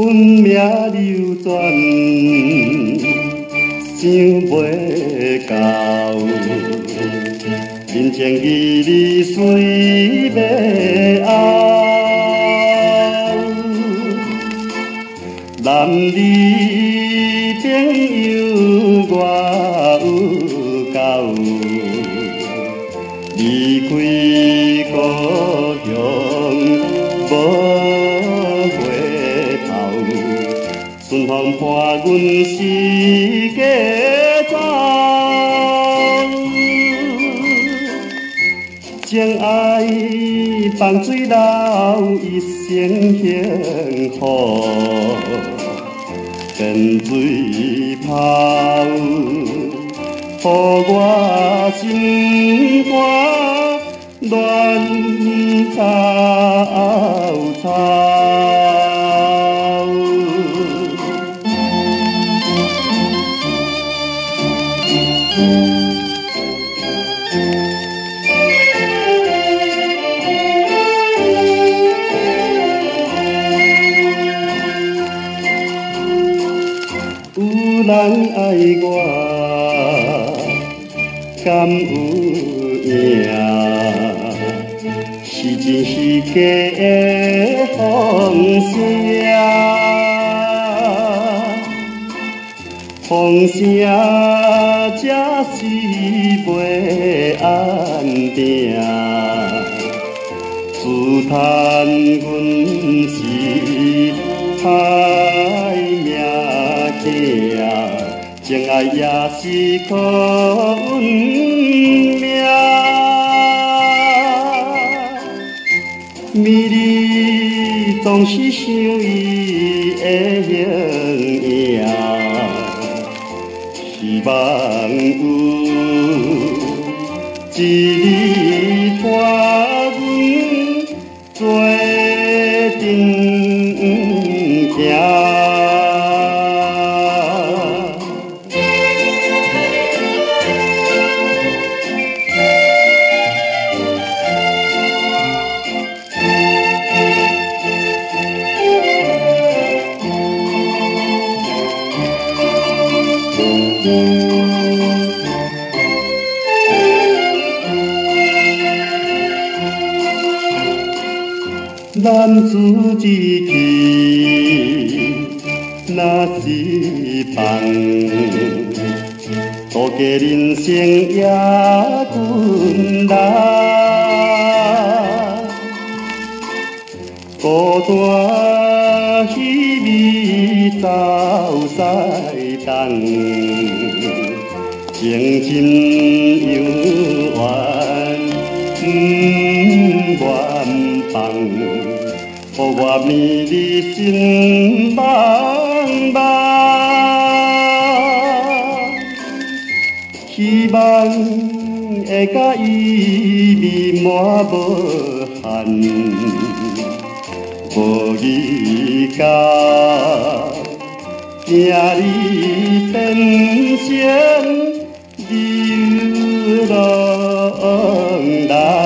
运命流转，想袂到，人前义理虽未后，男女朋友我有够，离开故乡。头，春风伴阮四界走。情爱放水流，一生幸福变水泡，予我心肝乱糟我，敢有影？是真是假的风声？风声才是袂安定，自叹阮是情爱也是可运命。美丽总是想伊的形影，希望有一日伴男子志气若是放，多加人生也困难，孤单稀微走西。东，情深犹怨不愿放。予我迷离心茫茫，希望会甲伊美满无限，无请你变 đi 人来